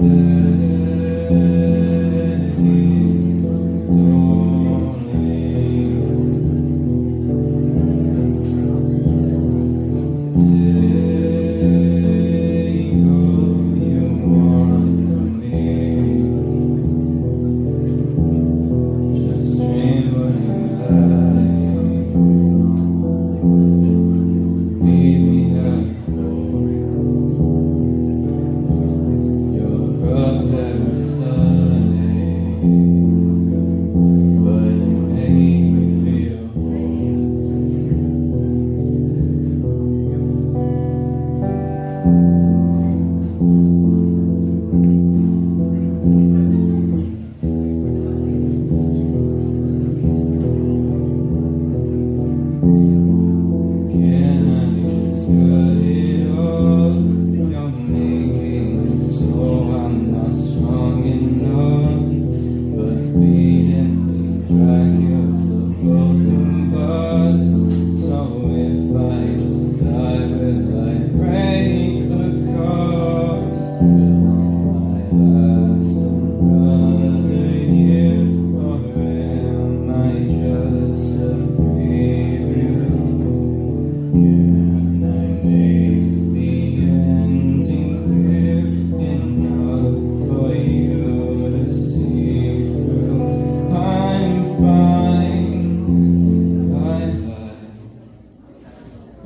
Amen.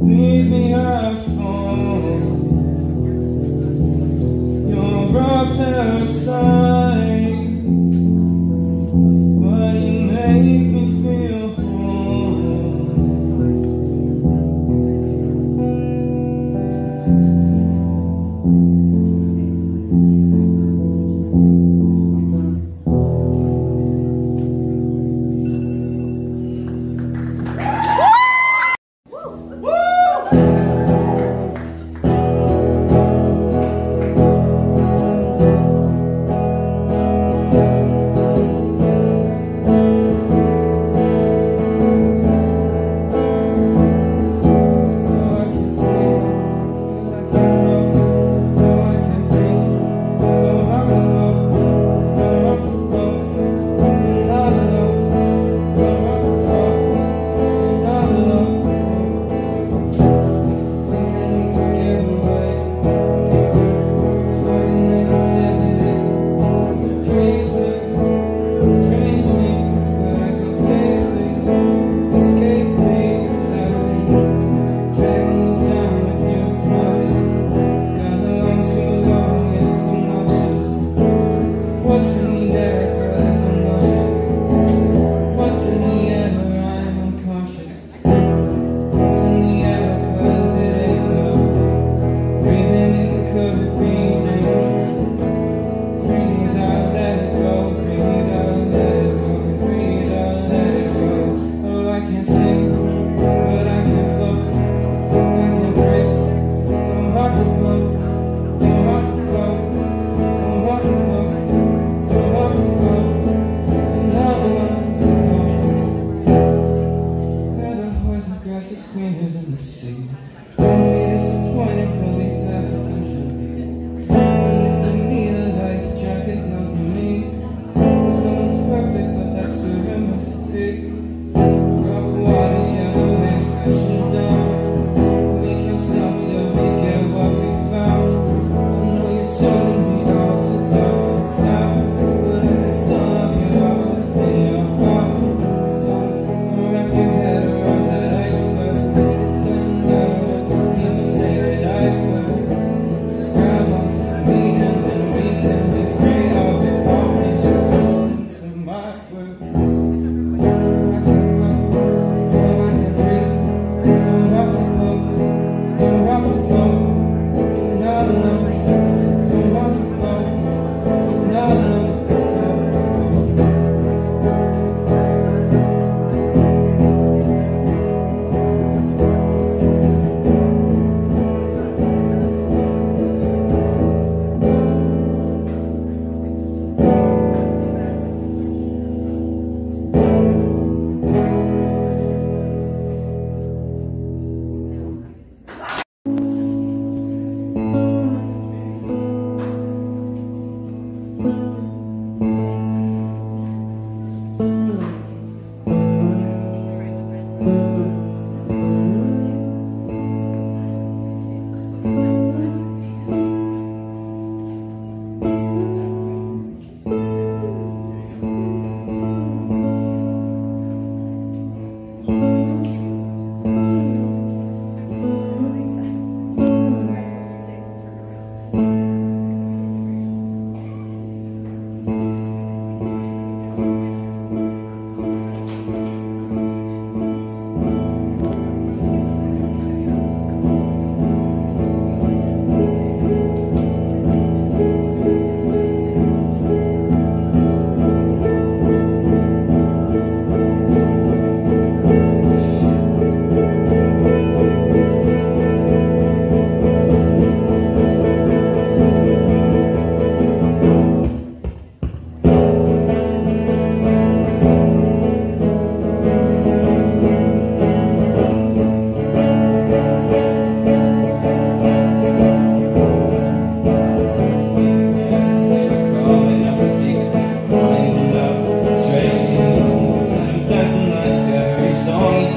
Leave